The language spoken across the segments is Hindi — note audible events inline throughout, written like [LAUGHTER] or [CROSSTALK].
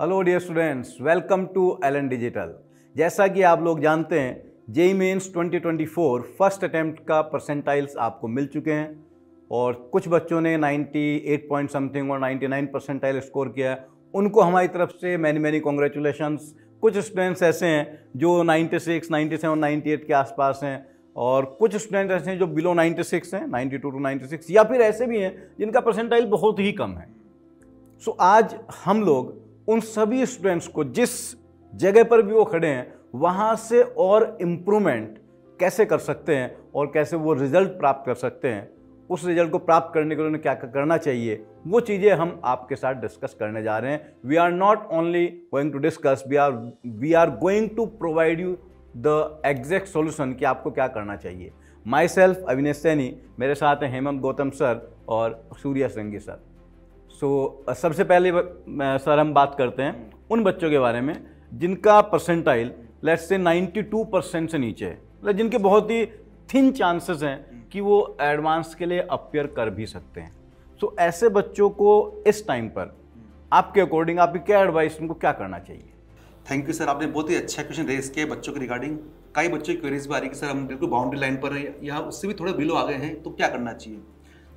Hello dear students welcome to L N digital जैसा कि आप लोग जानते हैं जेई मेन्स 2024 फ़र्स्ट अटेम्प्ट का परसेंटाइल्स आपको मिल चुके हैं और कुछ बच्चों ने 98 पॉइंट समथिंग और 99 परसेंटाइल स्कोर किया है। उनको हमारी तरफ़ से मैनी मैनी कॉन्ग्रेचुलेशंस कुछ स्टूडेंट्स ऐसे हैं जो 96, 97, 98 के आसपास हैं और कुछ स्टूडेंट ऐसे हैं जो बिलो 96 हैं 92 टू 96 या फिर ऐसे भी हैं जिनका परसेंटाइल बहुत ही कम है। सो so, आज हम लोग उन सभी स्टूडेंट्स को जिस जगह पर भी वो खड़े हैं, वहाँ से और इम्प्रूवमेंट कैसे कर सकते हैं और कैसे वो रिज़ल्ट प्राप्त कर सकते हैं, उस रिज़ल्ट को प्राप्त करने के लिए उन्हें क्या करना चाहिए, वो चीज़ें हम आपके साथ डिस्कस करने जा रहे हैं। We are not only going to discuss we are we are going to provide you the exact solution कि आपको क्या करना चाहिए। माई सेल्फ अविनेश सैनी मेरे साथ हैं हेमंत गौतम सर और सूर्या संगी सर। सो so, सबसे पहले सर हम बात करते हैं उन बच्चों के बारे में जिनका परसेंटाइल लेट्स से 92 परसेंट से नीचे है। मतलब जिनके बहुत ही थिन चांसेस हैं कि वो एडवांस के लिए अपियर कर भी सकते हैं। सो so, ऐसे बच्चों को इस टाइम पर आपके अकॉर्डिंग आपकी क्या एडवाइस उनको क्या करना चाहिए? थैंक यू सर आपने बहुत ही अच्छा क्वेश्चन रेज किया बच्चों के रिगार्डिंग कई बच्चों की क्वेरीज भी आ रही कि सर हम बिल्कुल बाउंड्री लाइन पर हैं या उससे भी थोड़े बिलो आ गए हैं तो क्या करना चाहिए?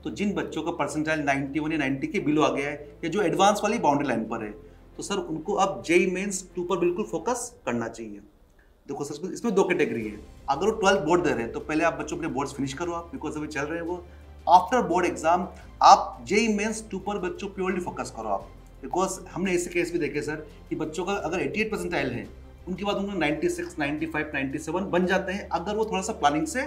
तो जिन बच्चों का परसेंटाइल 91 या 90 के बिलो आ गया है या जो एडवांस वाली बाउंड्री लाइन पर है तो सर उनको अब जेई मेन्स टू पर बिल्कुल फोकस करना चाहिए। देखो सर इसमें दो कैटेगरी है। अगर वो ट्वेल्थ बोर्ड दे रहे हैं तो पहले आप बच्चों अपने बोर्ड्स फिनिश करो आप बिकॉज़ अभी चल रहे हैं वो। आफ्टर बोर्ड एग्ज़ाम आप जेई मेन्स टू पर बच्चों प्योरली फोकस करो आप। बिकॉज़ हमने ऐसे केस भी देखे सर कि बच्चों का अगर 88 परसेंटाइल है उनके बाद उनको 96, 95, 97 बन जाते हैं अगर वो थोड़ा सा प्लानिंग से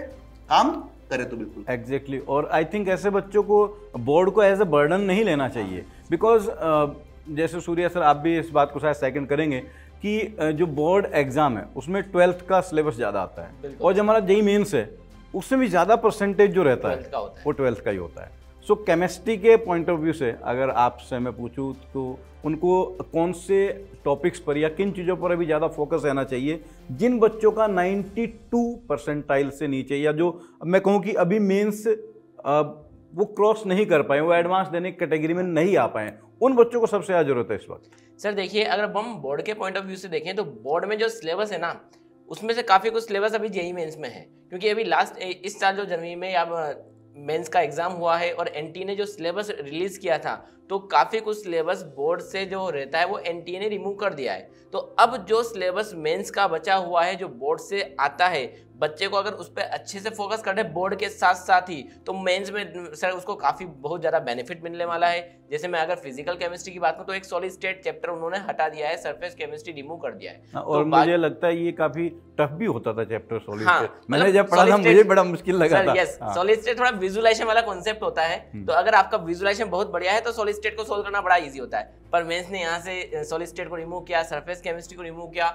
काम करे तो बिल्कुल। Exactly exactly. और आई थिंक ऐसे बच्चों को बोर्ड को एज ए बर्डन नहीं लेना चाहिए। बिकॉज़ uh, जैसे सूर्या सर आप भी इस बात को शायद सेकंड करेंगे कि uh, जो बोर्ड एग्ज़ाम है उसमें ट्वेल्थ का सिलेबस ज़्यादा आता है। और जो हमारा जेई मेन्स है उसमें भी ज़्यादा परसेंटेज जो रहता है, है। वो ट्वेल्थ का ही होता है। सो so, केमिस्ट्री के पॉइंट ऑफ़ व्यू से अगर आपसे मैं पूछूँ तो उनको कौन से टॉपिक्स पर या किन चीज़ों पर अभी ज़्यादा फोकस रहना चाहिए, जिन बच्चों का 92 परसेंटाइल से नीचे या जो मैं कहूँ कि अभी मेंस वो क्रॉस नहीं कर पाए, वो एडवांस देने की कैटेगरी में नहीं आ पाए, उन बच्चों को सबसे ज़्यादा ज़रूरत है इस वक्त। सर, देखिए, अगर हम बोर्ड के पॉइंट ऑफ़ व्यू से देखें तो बोर्ड में जो सिलेबस है ना, उसमें से काफ़ी कुछ सिलेबस अभी जेई मेंस में है, क्योंकि अभी लास्ट इस साल जो जनवरी में या मेंस का एग्ज़ाम हुआ है और एनटी ने जो सिलेबस रिलीज़ किया था तो काफ़ी कुछ सिलेबस बोर्ड से जो रहता है वो एन ने रिमूव कर दिया है। तो अब जो सिलेबस मेंस का बचा हुआ है जो बोर्ड से आता है बच्चे को अगर उस पर अच्छे से फोकस कर दे बोर्ड के साथ साथ ही तो मेंस में सर उसको काफ़ी बहुत ज़्यादा बेनिफिट मिलने वाला है। जैसे मैं अगर फ़िज़िकल केमिस्ट्री की बात करूँ तो एक सॉलिड स्टेट चैप्टर उन्होंने हटा दिया है सरफेस केमिस्ट्री रिमूव कर दिया है। हाँ, और तो मुझे लगता है ये काफ़ी टफ भी होता था चैप्टर सॉलिड हाँ, मैंने मतलब जब पढ़ा था मुझे बड़ा मुश्किल लगा था। यस सॉलिड स्टेट थोड़ा विजुअलाइजेशन वाला कॉन्सेप्ट होता है। हम्म। तो अगर आपका विजुअलाइजेशन बहुत बढ़िया है तो सॉलिड स्टेट को सोल्व करना बड़ा ईजी होता है। पर मेंस ने यहाँ से सॉलिड स्टेट को रिमूव किया सरफेस केमिस्ट्री को रिमूव किया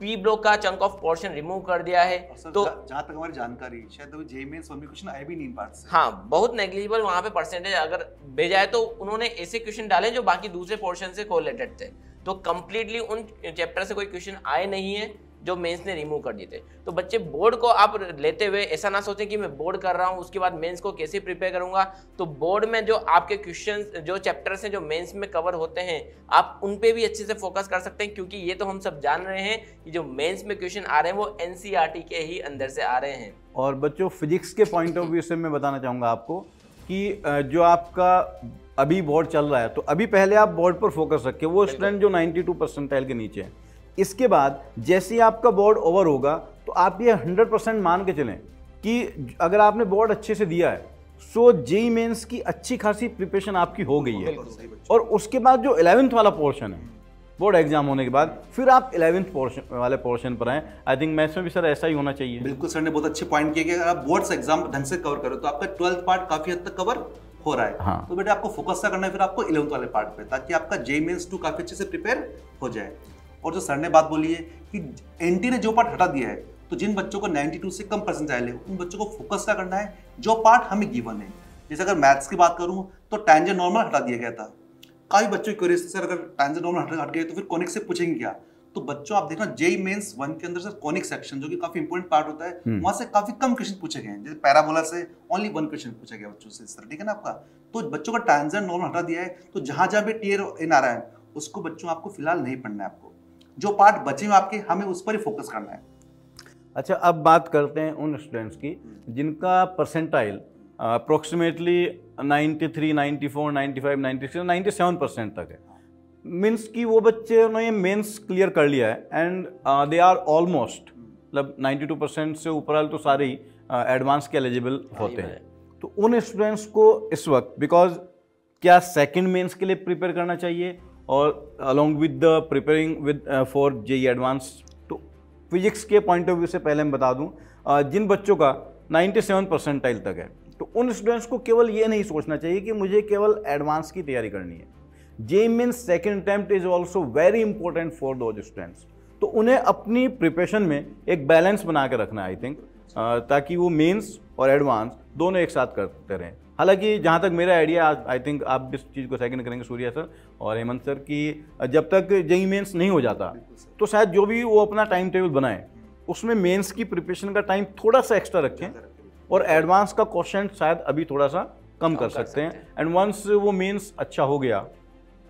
पी ब्लॉक का चंक ऑफ़ पोर्शन रिमूव कर दिया है। तो जहाँ तक हमारी जानकारी शायद अभी जे में क्वेश्चन आए भी नहीं पार्ट से। हाँ बहुत नेग्लिजिबल वहाँ पे परसेंटेज अगर भेजा है तो उन्होंने ऐसे क्वेश्चन डाले जो बाकी दूसरे पोर्शन से कोरिलेटेड थे। तो कंप्लीटली उन चैप्टर से कोई क्वेश्चन आए नहीं है। जो मेंस ने रिमूव कर दिए थे। तो बच्चे बोर्ड को आप लेते हुए ऐसा ना सोचें कि मैं बोर्ड कर रहा हूँ उसके बाद मेंस को कैसे प्रिपेयर करूँगा। तो बोर्ड में जो आपके क्वेश्चन जो चैप्टर्स हैं जो मेंस में कवर होते हैं आप उन पर भी अच्छे से फोकस कर सकते हैं क्योंकि ये तो हम सब जान रहे हैं कि जो मेन्स में क्वेश्चन आ रहे हैं वो एन e के ही अंदर से आ रहे हैं। और बच्चों फिजिक्स के पॉइंट ऑफ़ व्यू से मैं बताना चाहूँगा आपको कि जो आपका अभी बोर्ड चल रहा है तो अभी पहले आप बोर्ड पर फोकस रखें वो स्टूडेंट जो 92 परसेंटाइल के नीचे है इसके बाद जैसे ही आपका बोर्ड ओवर होगा तो आप ये 100 परसेंट मान के चलें कि अगर आपने बोर्ड अच्छे से दिया है सो जेई मेंस की अच्छी खासी प्रिपरेशन आपकी हो गई है। और उसके बाद जो इलेवेंथ वाला पोर्शन है बोर्ड एग्ज़ाम होने के बाद फिर आप इलेवेंथ पोर्शन वाले पोर्शन पर आए। आई थिंक मैथ्स में भी सर ऐसा ही होना चाहिए। बिल्कुल सर ने बहुत अच्छे पॉइंट किए कि अगर आप बोर्ड्स एग्ज़ाम ढंग से कवर करो तो आपका ट्वेल्थ पार्ट काफ़ी हद तक कवर हो रहा है। हाँ। तो बेटा आपको फोकस करना है फिर आपको इलेवंथ वाले पार्ट पे ताकि आपका जे मेन्स टू काफ़ी अच्छे से प्रिपेयर हो जाए। और जो सर ने बात बोली है कि एनटी ने जो पार्ट हटा दिया है तो जिन बच्चों को 92 से कम परसेंटाइल है उन बच्चों को फोकस क्या करना है? जो पार्ट हमें गिवन है। जैसे अगर मैथ्स की बात करूँ तो टेंजर नॉर्मल हटा दिया गया था। काफ़ी बच्चों की क्वेरी सर अगर टेंजर नॉर्मल हट गए तो फिर कॉनिक से पूछेंगे क्या? तो बच्चों आप देखना जेई मेंस वन के अंदर सर कॉनिक सेक्शन जो कि काफ़ी इंपॉर्टेंट पार्ट होता है हम्म। वहाँ से काफ़ी कम क्वेश्चन पूछे गए हैं। जैसे पैराबोला से ओनली वन क्वेश्चन पूछा गया बच्चों से सर ठीक है ना आपका? तो बच्चों का टेंजर नॉर्मल हटा दिया है तो जहाँ जहाँ भी टीयर इन आ रहा है उसको बच्चों आपको फ़िलहाल नहीं पढ़ना है आपको। जो पार्ट बचे हुए आपके हमें उस पर ही फोकस करना है। अच्छा अब बात करते हैं उन स्टूडेंट्स की जिनका परसेंटाइल अप्रोक्सीमेटली 93, 94, 95, 96, 97 परसेंट तक है। मीन्स कि वो बच्चे ने मेंस क्लियर कर लिया है एंड दे आर ऑलमोस्ट मतलब 92 परसेंट से ऊपर तो सारे ही एडवांस के एलिजिबल होते हैं। तो उन स्टूडेंट्स को इस वक्त बिकॉज़ क्या सेकंड मेंस के लिए प्रिपेयर करना चाहिए? और along with the preparing with for JEE advance तो फिजिक्स के पॉइंट ऑफ़ व्यू से पहले मैं बता दूँ uh, जिन बच्चों का 97 परसेंटाइल तक है तो उन स्टूडेंट्स को केवल ये नहीं सोचना चाहिए कि मुझे केवल एडवांस की तैयारी करनी है। JEE means second attempt is also very important for those students तो उन्हें अपनी प्रिपरेशन में एक बैलेंस बना के रखना आई थिंक ताकि वो मेंस और एडवांस दोनों एक साथ करते रहें। हालाँकि जहाँ तक मेरा आइडिया आई थिंक आप इस चीज़ को सेकंड करेंगे सूर्या सर और हेमंत सर कि जब तक जेई मेंस नहीं हो जाता तो शायद जो भी वो अपना टाइम टेबल बनाए उसमें मेंस की प्रिपरेशन का टाइम थोड़ा सा एक्स्ट्रा रखें और एडवांस का क्वेश्चन शायद अभी थोड़ा सा कम कर सकते हैं। एंड वंस वो मेंस अच्छा हो गया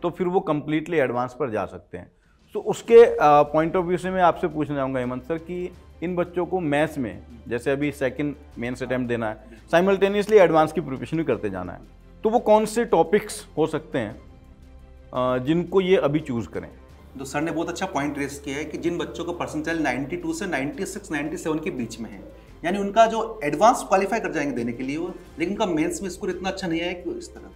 तो फिर वो कम्प्लीटली एडवांस पर जा सकते हैं। तो उसके पॉइंट ऑफ़ व्यू से मैं आपसे पूछना चाहूँगा हेमंत सर कि इन बच्चों को मैथ्स में जैसे अभी सेकंड मेंस अटैम्प्ट देना है साइमल्टेनियसली एडवांस की प्रिपरेशन भी करते जाना है। तो वो कौन से टॉपिक्स हो सकते हैं जिनको ये अभी चूज़ करें? तो सर ने बहुत अच्छा पॉइंट रेस किया है कि जिन बच्चों का परसेंटाइल 92 से 96, 97 के बीच में है यानी उनका जो एडवांस क्वालिफाई कर जाएँगे देने के लिए वो लेकिन उनका मेंस में स्कोर इतना अच्छा नहीं है कि इस तरह।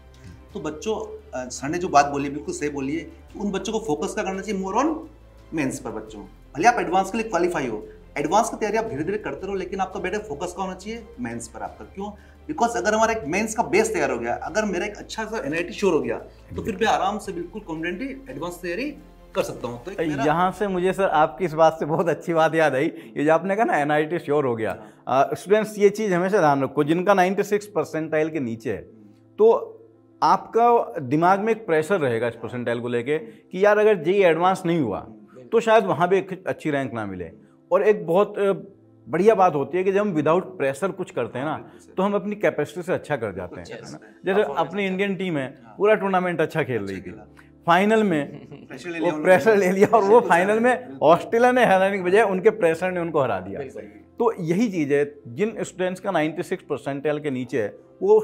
तो बच्चों सर ने जो बात बोली बिल्कुल सही बोली है कि उन बच्चों को फोकस क्या करना चाहिए? मोर ऑन मेंस पर बच्चों। भले आप एडवांस के लिए क्वालिफाई हो एडवांस की तैयारी आप धीरे धीरे करते रहो लेकिन आपका बेटर फोकस का होना चाहिए? मेंस पर आपका। क्यों? बिकॉज़ अगर हमारा एक मेंस का बेस तैयार हो गया अगर मेरा एक अच्छा सा एनआईटी श्योर हो गया तो फिर मैं आराम से बिल्कुल कॉन्फिडेंटली एडवांस तैयारी कर सकता हूँ। तो यहाँ से मुझे सर आपकी इस बात से बहुत अच्छी बात याद आई। ये जो आपने कहा ना एन आई श्योर हो गया। स्टूडेंट्स हाँ। ये चीज़ हमेशा ध्यान रखो जिनका 96 परसेंटाइल के नीचे है तो आपका दिमाग में एक प्रेशर रहेगा इस परसेंटाइल को लेके कि यार अगर जेई एडवांस नहीं हुआ तो शायद वहाँ भी एक अच्छी रैंक ना मिले। और एक बहुत बढ़िया बात होती है कि जब हम विदाउट प्रेशर कुछ करते हैं ना तो हम अपनी कैपेसिटी से अच्छा कर जाते हैं ना? जैसे अपनी इंडियन टीम है। पूरा टूर्नामेंट अच्छा खेल रही थी। फाइनल में वो प्रेशर ले लिया और वो फाइनल में ऑस्ट्रेलिया ने हराने के बजाय उनके प्रेशर ने उनको हरा दिया। तो यही चीज़ है जिन स्टूडेंट्स का 96 परसेंटेल के नीचे है वो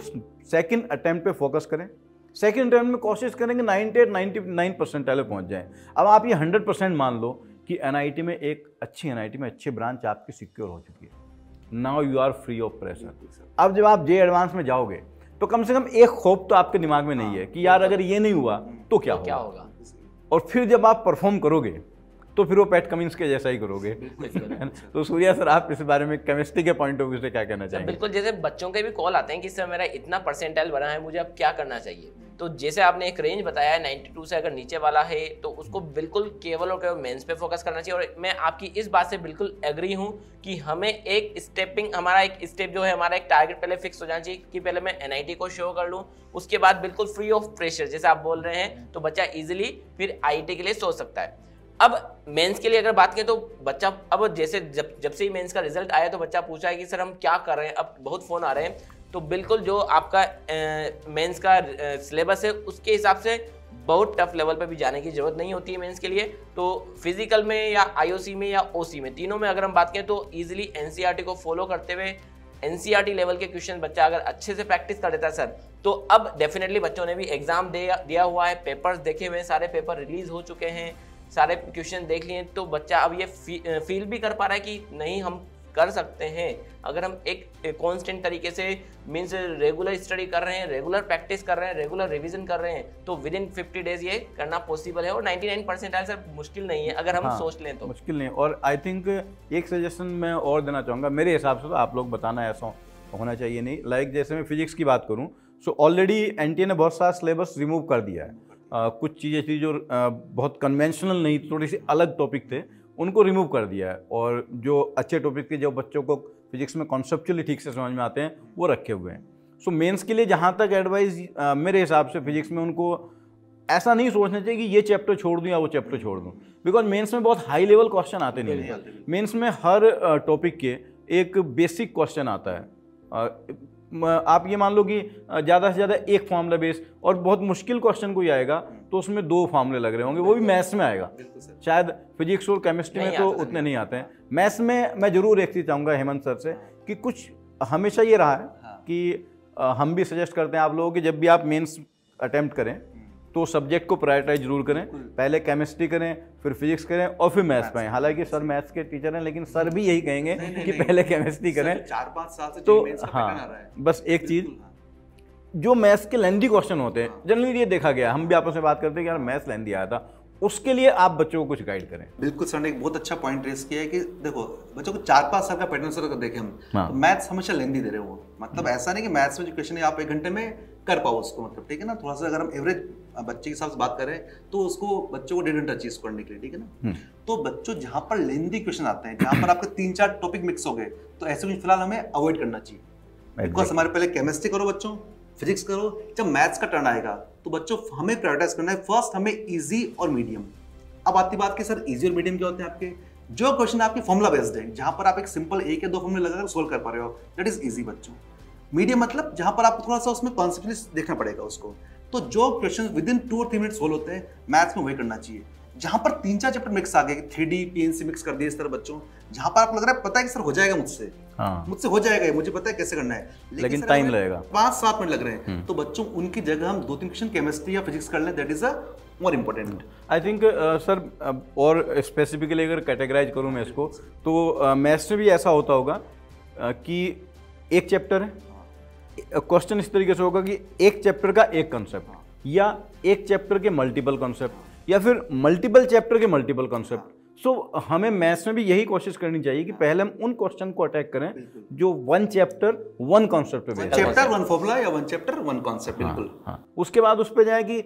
सेकंड अटेम्प्ट पे फोकस करें। सेकंड अटेम्प्ट में कोशिश करेंगे 98 99 परसेंटेल पे पहुँच जाएँ। अब आप ये 100 परसेंट मान लो कि एनआईटी में एक अच्छी एनआईटी में अच्छी ब्रांच आपकी सिक्योर हो चुकी है। Now you are free of pressure अब जब आप जे एडवांस में जाओगे तो कम से कम एक खोप तो आपके दिमाग में नहीं है कि यार अगर ये नहीं हुआ तो क्या क्या होगा? और फिर जब आप परफॉर्म करोगे तो फिर वो पैट कमिंस के जैसा ही करोगे। तो सूर्या सर आप इस बारे में केमिस्ट्री के पॉइंट ऑफ़ व्यू से क्या कहना चाहेंगे? बिल्कुल जैसे बच्चों के भी कॉल आते हैं कि सर मेरा इतना परसेंटाइल बना है मुझे अब क्या करना चाहिए? तो जैसे आपने एक रेंज बताया है 92 से अगर नीचे वाला है तो उसको बिल्कुल केवल और केवल मेंस पे फोकस करना चाहिए। और मैं आपकी इस बात से बिल्कुल एग्री हूँ कि हमें एक स्टेपिंग हमारा एक स्टेप जो है हमारा एक टारगेट पहले फिक्स हो जाना चाहिए कि पहले मैं एनआईटी को शो कर लूँ। उसके बाद बिल्कुल फ्री ऑफ़ प्रेशर जैसे आप बोल रहे हैं तो बच्चा ईजिली फिर आई के लिए सोच सकता है। अब मेंस के लिए अगर बात करें तो बच्चा, अब जैसे जब जब से ही मेंस का रिज़ल्ट आया तो बच्चा पूछा है कि सर, हम क्या कर रहे हैं? अब बहुत फ़ोन आ रहे हैं। तो बिल्कुल जो आपका मेंस का सिलेबस है, उसके हिसाब से बहुत टफ लेवल पर भी जाने की ज़रूरत नहीं होती है मेंस के लिए। तो फ़िज़िकल में या आईओसी में या ओसी में, तीनों में अगर हम बात करें तो इजीली एनसीईआरटी को फॉलो करते हुए एनसीईआरटी लेवल के क्वेश्चन बच्चा अगर अच्छे से प्रैक्टिस कर देता है, सर तो अब डेफिनेटली बच्चों ने भी एग्ज़ाम दिया हुआ है पेपर्स देखे हुए हैं, सारे पेपर रिलीज़ हो चुके हैं। सारे क्वेश्चन देख लिए तो बच्चा अब ये फ़ी, फील भी कर पा रहा है कि नहीं हम कर सकते हैं। अगर हम एक कांस्टेंट तरीके से मीन्स रेगुलर स्टडी कर रहे हैं रेगुलर प्रैक्टिस कर रहे हैं रेगुलर रिवीजन कर रहे हैं तो विद इन फिफ्टी डेज़ ये करना पॉसिबल है और 99 परसेंट सर मुश्किल नहीं है अगर हम हाँ, सोच लें तो। मुश्किल नहीं और आई थिंक एक सजेशन मैं और देना चाहूँगा मेरे हिसाब से तो आप लोग बताना ऐसा होना चाहिए नहीं। लाइक like जैसे मैं फिजिक्स की बात करूँ सो ऑलरेडी एन ने बहुत सारा सिलेबस रिमूव कर दिया है। आ, कुछ चीज़ें थी जो आ, बहुत कन्वेंशनल नहीं थोड़ी सी अलग टॉपिक थे उनको रिमूव कर दिया है। और जो अच्छे टॉपिक थे जो बच्चों को फिजिक्स में कॉन्सेप्चुअली ठीक से समझ में आते हैं वो रखे हुए हैं। सो so, मेंस के लिए जहाँ तक एडवाइस मेरे हिसाब से फिजिक्स में उनको ऐसा नहीं सोचना चाहिए कि ये चैप्टर छोड़ दूँ या वो चैप्टर छोड़ दूँ। बिकॉज़ मेंस में बहुत हाई लेवल क्वेश्चन आते नहीं हैं। मेंस में हर टॉपिक के एक बेसिक क्वेश्चन आता है। आप ये मान लो कि ज़्यादा से ज़्यादा एक फॉर्मूला बेस और बहुत मुश्किल क्वेश्चन कोई आएगा तो उसमें दो फॉर्मूले लग रहे होंगे वो भी मैथ्स में आएगा। शायद फिजिक्स और केमिस्ट्री में तो उतने नहीं आते। हैं। मैथ्स में मैं ज़रूर एक चीज़ चाहूँगा हेमंत सर से कि कुछ हमेशा ये रहा है हाँ। कि हम भी सजेस्ट करते हैं आप लोगों की जब भी आप मेन्स अटैम्प्ट करें तो सब्जेक्ट को प्रायोरिटाइज ज़रूर करें। पहले केमिस्ट्री करें फिर फिजिक्स करें और फिर मैथ्स पाएँ। हालाँकि सर मैथ्स के टीचर हैं लेकिन सर भी यही कहेंगे नहीं, कि नहीं। पहले केमिस्ट्री करें। चार पाँच साल से तो है हाँ। बस एक चीज़। हाँ। जो मैथ्स के लेंदी क्वेश्चन होते हैं जनरली ये देखा गया हम भी आपस में बात करते हैं कि यार मैथ्स लेंदी आया था उसके लिए आप बच्चों को कुछ गाइड करें। बिल्कुल सर ने एक बहुत अच्छा पॉइंट रेस किया है कि देखो बच्चों को चार पाँच साल का पैटर्न सर अगर देखें हम। हाँ। तो मैथ्स हमेशा लेंदी दे रहे हो मतलब ऐसा नहीं कि मैथ्स में जो क्वेश्चन है आप एक घंटे में कर पाओ उसको मतलब ठीक है ना? थोड़ा सा अगर हम एवरेज बच्चे के हिसाब से बात करें तो उसको बच्चों को घंटा चीज़ करने के लिए ठीक है ना? तो बच्चों जहाँ पर लेंदी क्वेश्चन आते हैं जहाँ पर आपके तीन चार टॉपिक मिक्स हो गए तो ऐसे में फ़िलहाल हमें अवॉइड करना चाहिए। बिकॉज़ हमारे पहले केमिस्ट्री करो बच्चों फिजिक्स करो जब मैथ्स का टर्न आएगा तो बच्चों हमें प्रायोरिटाइज करना है फ़र्स्ट हमें इजी और मीडियम अब आती बात की सर इजी और मीडियम क्या होते हैं आपके? जो क्वेश्चन आपके फॉर्मुला बेस्ड है जहाँ पर आप एक सिंपल एक या दो फॉर्मुले लगाकर सोल्व कर पा रहे हो दैट इज़ इजी बच्चों। मीडियम मतलब जहाँ पर आपको थोड़ा सा उसमें कॉन्सेप्टली देखना पड़ेगा उसको। तो जो क्वेश्चन विद इन टू और थ्री मिनट सोल्व होते हैं मैथ्स में वही करना चाहिए। जहाँ पर तीन चार चैप्टर मिक्स आ गए थ्री डी पीएनसी मिक्स कर दिए इस तरह बच्चों जहाँ पर आपको लग रहा है पता है कि सर हो जाएगा मुझसे। हाँ। मुझसे हो जाएगा मुझे पता है कैसे करना है। लेकिन time हमें लगेगा। पाँच सात मिनट लग रहे हैं। तो बच्चों उनकी जगह हम दो तीन क्वेश्चन केमिस्ट्री या फिजिक्स कर लें that is a more important I think sir uh, और स्पेसिफिकली अगर कैटेगराइज करूँ मैं इसको तो मैथ्स में भी ऐसा होता होगा uh, कि एक चैप्टर है क्वेश्चन इस तरीके से होगा कि एक चैप्टर का एक कॉन्सेप्ट या एक चैप्टर के मल्टीपल कॉन्सेप्ट या फिर मल्टीपल चैप्टर के मल्टीपल कंसेप्ट सो हमें मैथ्स में भी यही कोशिश करनी चाहिए कि पहले हम उन क्वेश्चन को अटैक करें जो वन चैप्टर वन कॉन्सेप्ट पे चैप्टर वन फॉर्मूला या वन चैप्टर वन कॉन्सेप्ट बिल्कुल। हाँ। उसके बाद उस पर जाए कि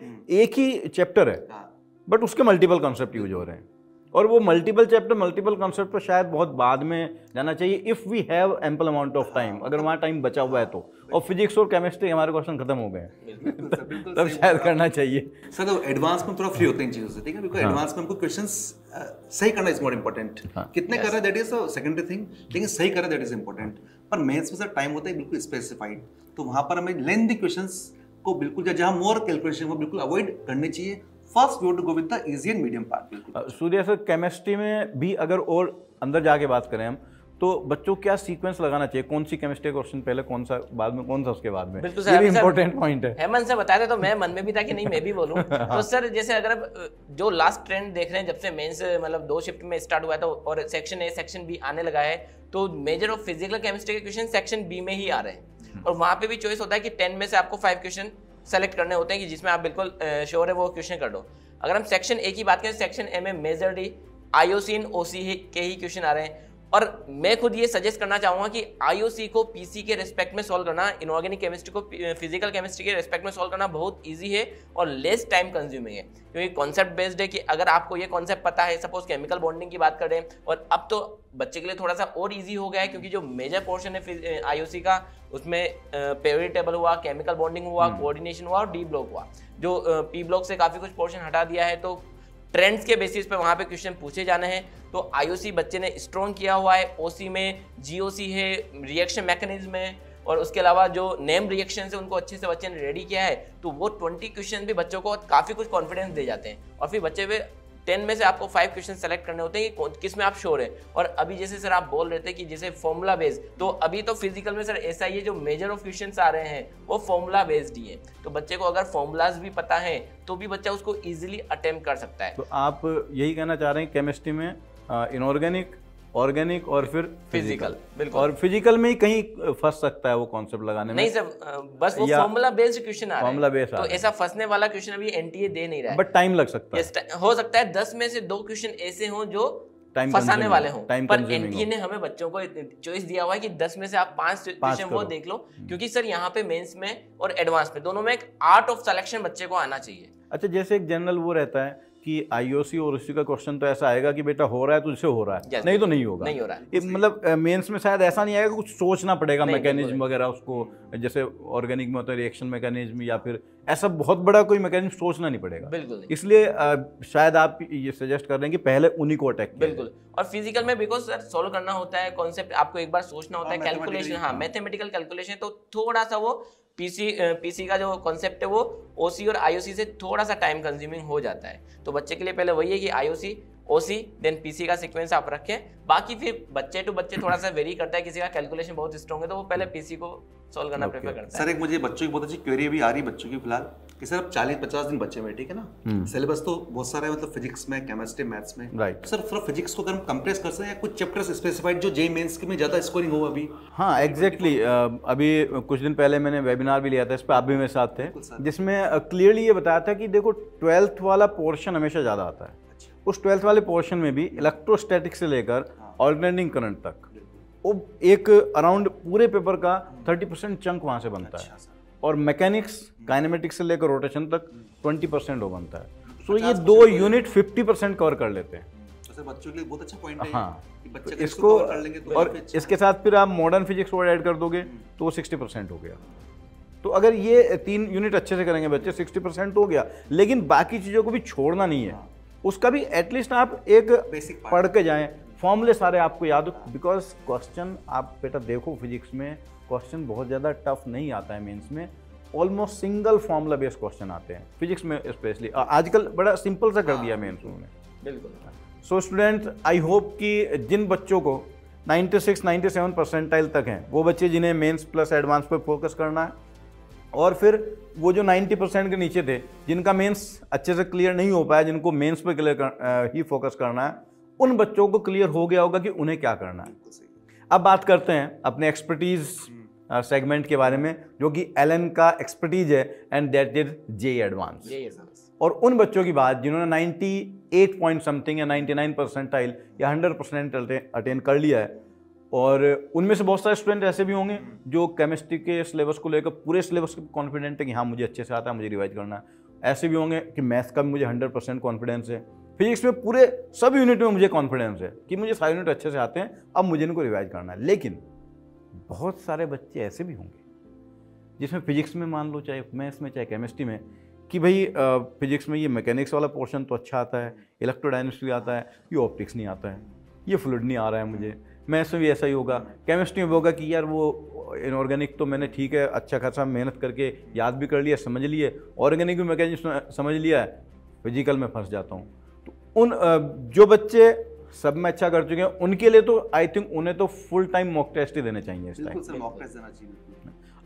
एक ही चैप्टर है हाँ। बट उसके मल्टीपल कॉन्सेप्ट यूज़ हो रहे हैं। और वो मल्टीपल चैप्टर मल्टीपल कॉन्सेप्ट पर शायद बहुत बाद में जाना चाहिए if we have ample amount of time अगर वहाँ टाइम बचा हुआ है तो। और फिजिक्स और केमिस्ट्री हमारे क्वेश्चन खत्म हो गए हैं। [LAUGHS] तब शायद करना चाहिए। सर तो एडवांस में थोड़ा फ्री होते हैं इन चीज़ों से ठीक है? बिकॉज़ एडवांस में हमको क्वेश्चन सही करना इज़ मोर इम्पोर्टेंट कितने कर रहे हैं दैट इज़ सेकेंडरी थिंग लेकिन सही कर रहे हैं दैट इज़ इम्पोर्टेंट पर मेंस में सर टाइम होता है बिल्कुल स्पेसिफाइड तो वहाँ पर हमें लेंदी क्वेश्चंस को बिल्कुल जहाँ मोर कैलकुलेशन वो बिल्कुल अवॉइड करनी चाहिए। First we to go with the easy and medium part Surya sir chemistry में भी अगर और अंदर जाके बात करें हम तो बच्चों क्या सीक्वेंस लगाना चाहिए? कौन सी केमिस्ट्री क्वेश्चन पहले कौन सा बाद में कौन सा उसके बाद में? बिल्कुल ये सर भी इंपॉर्टेंट पॉइंट है। हेमंत से बताया था तो मैं मन में भी था कि नहीं मैं भी बोलूँ। [LAUGHS] तो सर जैसे अगर अब जो लास्ट ट्रेंड देख रहे हैं जब से मेंस मतलब दो शिफ्ट में स्टार्ट हुआ है तो और सेक्शन ए सेक्शन बी आने लगा है तो मेजर ऑफ़ फ़िज़िकल केमिस्ट्री के क्वेश्चन सेक्शन बी में ही आ रहे हैं। और वहाँ पे भी चॉइस होता है कि टेन में से आपको फाइव क्वेश्चन सेलेक्ट करने होते हैं कि जिसमें आप बिल्कुल श्योर है, वो क्वेश्चन कर दो। अगर हम सेक्शन ए की बात करें सेक्शन ए में मेजर डी आईओसी ओसी के ही क्वेश्चन आ रहे हैं। और मैं खुद ये सजेस्ट करना चाहूँगा कि आईओसी को पीसी के रिस्पेक्ट में सॉल्व करना इनऑर्गेनिक केमिस्ट्री को फ़िज़िकल केमिस्ट्री के रिस्पेक्ट में सॉल्व करना बहुत ईजी है और लेस टाइम कंज्यूमिंग है। क्योंकि कॉन्सेप्ट बेस्ड है कि अगर आपको ये कॉन्सेप्ट पता है सपोज़ केमिकल बॉन्डिंग की बात करें और अब तो बच्चे के लिए थोड़ा सा और इजी हो गया है क्योंकि जो मेजर पोर्शन है आईओसी का उसमें पेरियोडिक टेबल हुआ केमिकल बॉन्डिंग हुआ कोऑर्डिनेशन हुआ और डी ब्लॉक हुआ। जो पी ब्लॉक से काफ़ी कुछ पोर्शन हटा दिया है तो ट्रेंड्स के बेसिस पे वहाँ पे क्वेश्चन पूछे जाने हैं। तो आईओसी बच्चे ने स्ट्रॉन्ग किया हुआ है। ओसी में जीओसी है रिएक्शन मैकेनिज्म है। और उसके अलावा जो नेम रिएक्शन है, उनको अच्छे से बच्चे ने रेडी किया है। तो वो ट्वेंटी क्वेश्चन भी बच्चों को काफ़ी कुछ कॉन्फिडेंस दे जाते हैं। और फिर बच्चे पे टेन में से आपको फाइव क्वेश्चन सेलेक्ट करने होते हैं कि किसमें आप श्योर है? और अभी जैसे सर आप बोल रहे थे कि जैसे फॉर्मूला बेस्ड तो अभी तो फ़िज़िकल में सर ऐसा ही है, जो मेजर ऑफ़ क्वेश्चन आ रहे हैं, वो फॉर्मूला बेस्ड ही है। तो बच्चे को अगर फॉर्मूलाज भी पता है तो भी बच्चा उसको ईजिली अटेम्प्ट कर सकता है। तो आप यही कहना चाह रहे हैं केमिस्ट्री में इनऑर्गेनिक ऑर्गेनिक और फिर फ़िज़िकल बिल्कुल। और फ़िज़िकल में ही कहीं फंस सकता है वो कॉन्सेप्ट लगाने में? नहीं सर बस वो फॉर्मूला बेस्ड क्वेश्चन आ रहा है। तो ऐसा फंसने वाला क्वेश्चन अभी एनटीए दे नहीं रहा है। बट टाइम लग सकता है। हो सकता है दस में से दो क्वेश्चन ऐसे हों जो फंसाने वाले हो, पर एनटीए। ने हमें बच्चों को चॉइस दिया हुआ है कि दस में से आप पाँच क्वेश्चन वो देख लो। क्योंकि सर यहाँ पे मेंस में और एडवांस में दोनों में एक आर्ट ऑफ़ सिलेक्शन बच्चे को आना चाहिए। अच्छा जैसे एक जनरल वो रहता है कि आईओसी और उसी का क्वेश्चन तो ऐसा आएगा कि बेटा हो रहा है तो इससे हो रहा है। Yes. नहीं तो नहीं होगा। नहीं हो रहा है। मतलब मेंस में शायद ऐसा नहीं आएगा कुछ सोचना पड़ेगा मैकेनिज्म वगैरह उसको जैसे ऑर्गेनिक में होता है रिएक्शन मैकेनिज्म या फिर ऐसा बहुत बड़ा कोई मैकेनिज्म सोचना नहीं पड़ेगा। बिल्कुल इसलिए शायद आप ये सजेस्ट कर रहे हैं कि पहले उन्हीं को अटैक बिल्कुल। और फ़िज़िकल में बिकॉज़ सर सोल्व करना होता है कॉन्सेप्ट आपको एक बार सोचना होता है हाँ, कैलकुलेशन हाँ हाँ। मैथमेटिकल कैलकुलेशन तो थोड़ा सा वो पीसी पीसी का जो कॉन्सेप्ट है वो ओसी और आईओसी से थोड़ा सा टाइम कंज्यूमिंग हो जाता है। तो बच्चे के लिए पहले वही है कि आईओसी ओसी देन पीसी का सीक्वेंस आप रखें। बाकी फिर बच्चे टू बच्चे थोड़ा सा वेरी करता है किसी का कैलकुलेशन बहुत स्ट्रॉन्ग है तो वो पहले पीसी को सॉल्व करना Okay. प्रेफर करता है। सर एक मुझे बच्चों की बहुत अच्छी क्वेरी भी आ रही है बच्चों की फ़िलहाल। कि सर अब चालीस पचास दिन बच्चे में ठीक है ना? सिलेबस तो बहुत सारा है मतलब फिजिक्स में केमिस्ट्री मैथ्स में। Right. सर थोड़ा फिजिक्स को अगर हम कंप्रेस कर सकते हैं या कुछ चैप्टर्स स्पेसिफाइड जो जे मेंस में ज़्यादा स्कोरिंग हो अभी। हाँ एग्जैक्टली अभी कुछ दिन पहले मैंने वेबिनार भी लिया था इस पर आप भी मेरे साथ थे जिसमें क्लियरली ये बताया था कि देखो ट्वेल्थ वाला पोर्शन हमेशा ज़्यादा आता है। अच्छा। उस ट्वेल्थ वाले पोर्शन में भी इलेक्ट्रोस्टैटिक से लेकर हाँ। ऑर्गेनिक करंट तक वो एक अराउंड पूरे पेपर का 30 परसेंट चंक वहाँ से बनता है। अच्छा और मैकेनिक्स काइनेमेटिक्स से लेकर रोटेशन तक 20 परसेंट वो बनता है। सो ये दो यूनिट 50 परसेंट कवर कर लेते हैं। तो बच्चों के लिए बहुत अच्छा पॉइंट है हाँ। बच्चे तो अगर इसको कर लेंगे तो और अच्छा इसके साथ फिर आप मॉडर्न फिजिक्स और ऐड कर दोगे तो वो सिक्सटी परसेंट हो गया। तो अगर ये तीन यूनिट अच्छे से करेंगे बच्चे सिक्सटी परसेंट हो गया। लेकिन बाकी चीज़ों को भी छोड़ना नहीं है। उसका भी एटलीस्ट आप एक part. पढ़ के जाएँ। फॉर्मूले सारे आपको याद हो बिकॉज़ क्वेश्चन आप बेटा देखो फिजिक्स में क्वेश्चन बहुत ज़्यादा टफ नहीं आता है मेंस में। Almost single formula based question आते हैं फिजिक्स में स्पेशली आजकल बड़ा सिंपल सा कर दिया मेंस में बिल्कुल। सो स्टूडेंट्स आई होप कि जिन बच्चों को 96 97 परसेंटाइल तक हैं वो बच्चे जिन्हें मेंस प्लस एडवांस पर फोकस करना है और फिर वो जो 90 परसेंट के नीचे थे जिनका मेंस अच्छे से क्लियर नहीं हो पाया जिनको मेंस पे क्लियर कर, ही फोकस करना है उन बच्चों को क्लियर हो गया होगा कि उन्हें क्या करना है। अब बात करते हैं अपने एक्सपर्टीज सेगमेंट के बारे में जो कि एलन का एक्सपर्टीज है and that is JEE advance और उन बच्चों की बात जिन्होंने 98 पॉइंट समथिंग या 99 परसेंटाइल या 100 परसेंट अटेन कर लिया है और उनमें से बहुत सारे स्टूडेंट ऐसे भी होंगे जो केमिस्ट्री के सिलेबस को लेकर पूरे सिलेबस के कॉन्फिडेंट है कि हाँ मुझे अच्छे से आता है मुझे रिवाइज करना है। ऐसे भी होंगे कि मैथ्स का भी मुझे 100 परसेंट कॉन्फिडेंस है। फिजिक्स में पूरे सब यूनिट में मुझे कॉन्फिडेंस है कि मुझे सारे यूनिट अच्छे से आते हैं अब मुझे इनको रिवाइज करना है। लेकिन बहुत सारे बच्चे ऐसे भी होंगे, जिसमें फिजिक्स में मान लो, चाहे मैथ्स में, चाहे केमिस्ट्री में, कि भाई फिजिक्स में ये मैकेनिक्स वाला पोर्शन तो अच्छा आता है इलेक्ट्रोडाइनमिक्स भी आता है, ये ऑप्टिक्स नहीं आता है, ये फ्लूड नहीं आ रहा है मुझे मैथ्स में भी ऐसा ही होगा केमिस्ट्री में होगा कि यार वो इनऑर्गेनिक तो मैंने ठीक है अच्छा खासा मेहनत करके याद भी कर लिया, समझ लिए ऑर्गेनिक भी मैकेनिक्स समझ लिया है फ़िज़िकल में फंस जाता हूँ। तो उन जो बच्चे सब में अच्छा कर चुके हैं। उनके लिए तो आई थिंक उन्हें तो फुल टाइम मॉक टेस्ट ही देने चाहिए इस टाइम सर मॉक टेस्ट देना चाहिए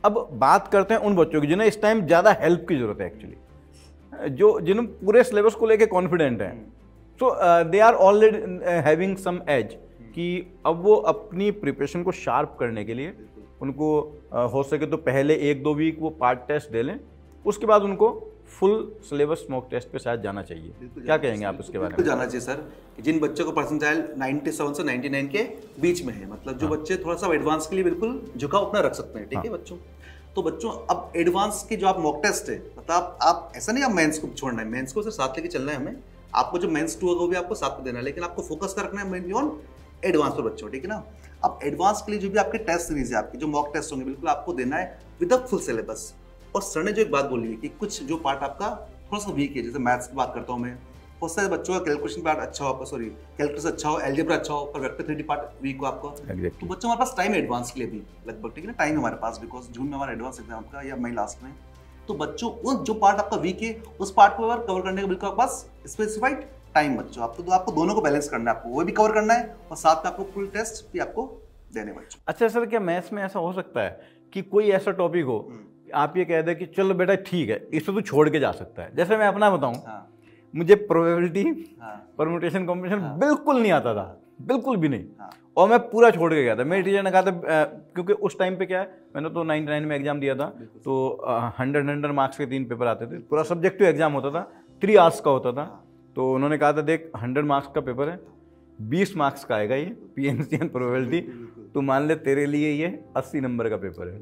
अब बात करते हैं उन बच्चों की जिन्हें इस टाइम ज़्यादा हेल्प की ज़रूरत है एक्चुअली जो जिन्हें पूरे सिलेबस को लेके कॉन्फिडेंट हैं। So they are already having some edge कि अब वो अपनी प्रिपरेशन को शार्प करने के लिए उनको uh, हो सके तो पहले एक दो वीक वो पार्ट टेस्ट दे लें। उसके बाद उनको फुल सिलेबस मॉक टेस्ट पे शायद जाना चाहिए। क्या कहेंगे आप इसके बारे में? जाना चाहिए सर कि जिन बच्चों को परसेंटाइल 97 से 99 के बीच में है मतलब जो बच्चे थोड़ा सा एडवांस के लिए बिल्कुल झुकाव अपना रख सकते हैं ठीक है बच्चों? तो बच्चों अब एडवांस के जो आप मॉक टेस्ट है मतलब आप, ऐसा नहीं आप मेंस को छोड़ना है मेंस को सिर्फ़ साथ लेके चलना है हमें। आपको जो मेंस टू होगा वो भी आपको साथ में देना है लेकिन आपको फोकस कर रखना है मेनली ऑन एडवांस पर बच्चों ठीक है ना? अब एडवांस के लिए जो भी आपके टेस्ट सीरीज़ है आपके जो मॉक टेस्ट होंगे बिल्कुल आपको देना है विद अ फुल सिलेबस और सर ने जो एक बात बोली है कि कुछ जो पार्ट आपका थोड़ा सा वीक है जैसे मैथ्स की बात करता हूँ मैं बहुत सारे बच्चों का कैलकुलेशन पार्ट अच्छा हो आपका सॉरी कैलकुलस अच्छा हो एल्जेब्रा अच्छा हो पर वेक्टर थ्री पार्ट वीक हो आपका। Exactly. तो बच्चों हमारे पास टाइम एडवांस के लिए भी लगभग ठीक है ना? टाइम हमारे पास बिकॉज़ जून में हमारा एडवांस एग्ज़ाम का या मई लास्ट में। तो बच्चों उस जो पार्ट आपका वीक है उस पार्ट को कवर करने का बिल्कुल आपके पास स्पेसिफाइड टाइम बच्चों आपको तो आपको दोनों को बैलेंस करना है आपको वो भी कवर करना है और साथ में आपको फुल टेस्ट भी आपको देने बच्चों। अच्छा सर क्या मैथ्स में ऐसा हो सकता है कि कोई ऐसा टॉपिक हो आप ये कह दें कि चलो बेटा ठीक है इसे तो छोड़ के जा सकता है। जैसे मैं अपना बताऊँ हाँ। मुझे प्रोबेबिलिटी हाँ। परमुटेशन कॉम्बिनेशन बिल्कुल नहीं आता था बिल्कुल भी नहीं। हाँ। और मैं पूरा छोड़ के गया था। मेरे टीचर ने कहा था अ, क्योंकि उस टाइम पे क्या है मैंने तो 99 में एग्ज़ाम दिया था तो हंड्रेड हंड्रेड मार्क्स के तीन पेपर आते थे। पूरा सब्जेक्टिव एग्ज़ाम होता था थ्री आवर्स का होता था। तो उन्होंने कहा था देख हंड्रेड मार्क्स का पेपर है बीस मार्क्स का आएगा ये P and C and probability तो मान ले तेरे लिए ये अस्सी नंबर का पेपर है।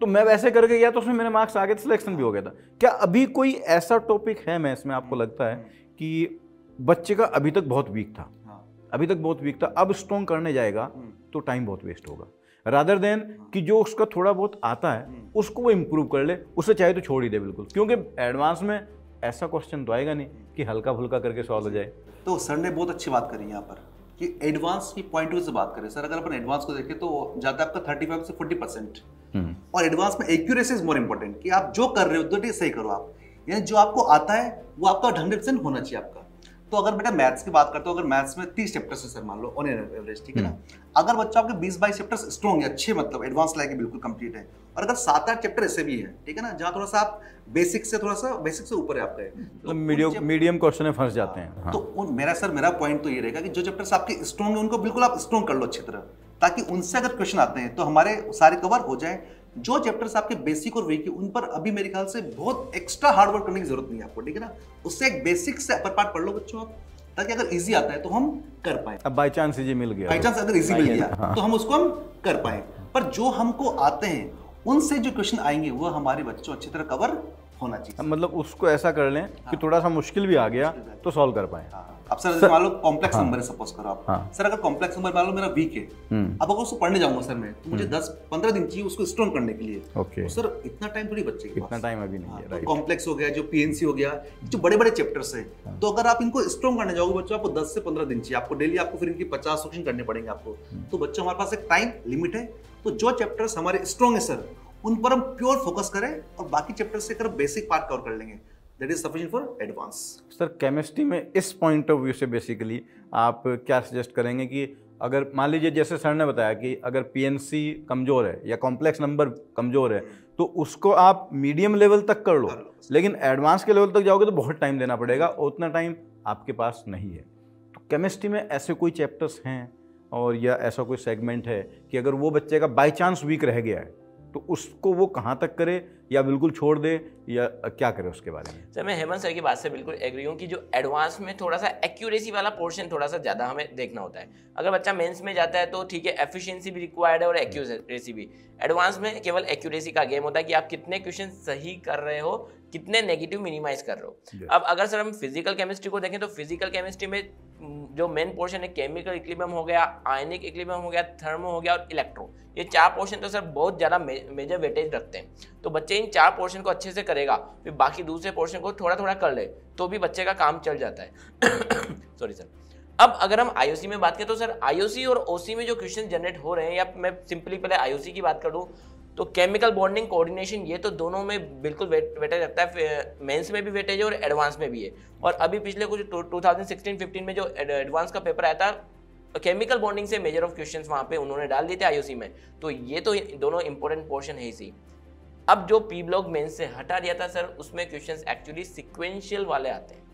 तो मैं वैसे करके गया तो उसमें मेरे मार्क्स आगे सिलेक्शन भी हो गया था। क्या अभी कोई ऐसा टॉपिक है मैं इसमें आपको लगता है कि बच्चे का अभी तक बहुत वीक था? हाँ। अभी तक बहुत वीक था अब स्ट्रॉन्ग करने जाएगा हम्म। तो टाइम बहुत वेस्ट होगा। रादर देन कि जो उसका थोड़ा बहुत आता है हम्म। उसको वो इम्प्रूव कर ले उसे चाहे तो छोड़ ही दे बिल्कुल। क्योंकि एडवांस में ऐसा क्वेश्चन तो आएगा नहीं कि हल्का फुल्का करके सॉल्व हो जाए। तो सर ने बहुत अच्छी बात करी यहाँ पर कि एडवांस की पॉइंट व्यू से बात करें। सर अगर अपन एडवांस को देखें तो जाता है आपका थर्टी फाइव से फोर्टी परसेंट हम्म, और एडवांस में एक्यूरेसी इज़ मोर इम्पोर्टेंट कि आप जो कर रहे हो तो सही करो आप। यानी जो आपको आता है वो आपका हंड्रेड परसेंट होना चाहिए आपका। तो अगर बेटा मैथ्स की बात करते हो अगर मैथ्स में तीस चैप्टर्स है सर मान लो ऑन एवरेज ठीक है ना? अगर बच्चा आपके बीस बाईस चैप्टर्स स्ट्रॉन्ग है अच्छे मतलब एडवांस लाइक बिल्कुल कंप्लीट है। और अगर सात आठ चैप्टर ऐसे भी है ठीक है ना? जहाँ थोड़ा सा आप बेसिक से थोड़ा सा बेसिक से ऊपर है आपका। मीडियम मीडियम क्वेश्चन में फंस जाते हैं हाँ। तो मेरा सर मेरा पॉइंट तो ये रहेगा कि जो चैप्टर्स आपके स्ट्रॉन्ग है उनको बिल्कुल आप स्ट्रॉन्ग कर लो अच्छी तरह। ताकि उनसे अगर क्वेश्चन आते हैं तो हमारे सारे कवर हो जाए। जो चैप्टर्स आपके बेसिक और वीक है उन पर अभी मेरे ख्याल से बहुत एक्स्ट्रा हार्ड वर्क करने की ज़रूरत नहीं है आपको ठीक है ना? उससे एक बेसिक से अपर पार्ट पढ़ लो बच्चों आप ताकि अगर इजी आता है तो हम कर पाए। अब बाई चांस ये मिल गया। बाई चांस अगर इजी मिल गया हाँ। तो हम उसको हम कर पाए। पर जो हमको आते हैं उनसे जो क्वेश्चन आएँगे वो हमारे बच्चों अच्छी तरह कवर होना चाहिए। मतलब उसको ऐसा कर लें कि थोड़ा सा मुश्किल भी आ गया तो सॉल्व कर पाए। हाँ। अब सर जैसे मान लो कॉम्प्लेक्स नंबर है सपोज़ करो आप। हाँ। सर अगर कॉम्प्लेक्स नंबर मान लो मेरा वीक है हम्म। अब अगर उसको पढ़ने जाऊँगा सर मैं तो मुझे 10 15 दिन चाहिए उसको स्ट्रॉन्ग करने के लिए। ओके। तो सर इतना टाइम थोड़ी बच्चे के इतना टाइम अभी नहीं हाँ, है तो कॉम्प्लेक्स हो गया जो पीएनसी हो गया जो बड़े बड़े चैप्टर्स है हाँ। तो अगर आप इनको स्ट्रॉन्ग करने जाओगे बच्चों आपको 10 से 15 दिन चाहिए। आपको डेली आपको फिर इनकी 50 क्वेश्चन करने पड़ेंगे आपको। हम्म। तो बच्चों हमारे पास एक टाइम लिमिट है। तो जो चैप्टर्स हमारे स्ट्रॉन्ग है सर उन पर हम प्योर फोकस करें और बाकी चैप्टर से कर बेसिक पार्ट कवर कर लेंगे। That is sufficient for advance sir chemistry में इस पॉइंट ऑफ़ व्यू से बेसिकली आप क्या सजेस्ट करेंगे कि अगर मान लीजिए जैसे सर ने बताया कि अगर पीएनसी कमज़ोर है या कॉम्प्लेक्स नंबर कमज़ोर है तो उसको आप मीडियम लेवल तक कर लो। लेकिन एडवांस के लेवल तक जाओगे तो बहुत टाइम देना पड़ेगा उतना टाइम आपके पास नहीं है। तो केमिस्ट्री में ऐसे कोई चैप्टर्स हैं और या ऐसा कोई सेगमेंट है कि अगर वो बच्चे का बाई चांस वीक रह गया है तो उसको वो कहाँ तक करे या बिल्कुल छोड़ दे या क्या करे उसके बारे में? सर, मैं हेमंत सर की बात से बिल्कुल एग्री हूँ कि जो एडवांस में थोड़ा सा एक्यूरेसी वाला पोर्शन थोड़ा सा ज़्यादा हमें देखना होता है। अगर बच्चा मेंस में जाता है तो ठीक है एफिशिएंसी भी रिक्वायर्ड है और एक्यूरेसी भी। एडवांस में केवल एक्यूरेसी का गेम होता है कि आप कितने क्वेश्चन सही कर रहे हो कितने नेगेटिव मिनिमाइज कर रहे हो। अब अगर सर हम फ़िज़िकल केमिस्ट्री को देखें तो फ़िज़िकल केमिस्ट्री में जो मेन पोर्शन है केमिकल इक्विलिब्रियम हो गया आयनिक इक्लिबियम हो गया थर्मो हो गया और इलेक्ट्रो ये चार पोर्शन तो सर बहुत ज़्यादा मेजर वेटेज रखते हैं। तो बच्चे इन चार पोर्शन को अच्छे से करेगा फिर बाकी दूसरे पोर्शन को थोड़ा थोड़ा कर ले तो भी बच्चे का काम चल जाता है। [COUGHS] सॉरी सर अब अगर हम आईओसी में बात करें तो सर आईओसी और ओसी में जो क्वेश्चन जनरेट हो रहे हैं या मैं सिंपली पहले आईओसी की बात करूँ तो केमिकल बॉन्डिंग कोऑर्डिनेशन ये तो दोनों में बिल्कुल वेटेज रखता है मेंस में भी वेटेज है और एडवांस में भी है। और अभी पिछले कुछ टू थाउज़ेंड सिक्सटीन फिफ्टीन में जो एडवांस का पेपर आया था केमिकल बॉन्डिंग से मेजर ऑफ़ क्वेश्चंस वहाँ पे उन्होंने डाल दिए थे आईओसी में। तो ये तो दोनों इंपॉर्टेंट पोर्शन है ही सी अब जो पी ब्लॉक मेंस से हटा दिया था सर उसमें क्वेश्चंस एक्चुअली सिक्वेंशियल वाले आते हैं